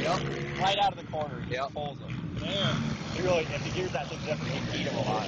Yep. Right out of the corner. He pulls him. Man. He really, if he gears that thing different, beat him a lot.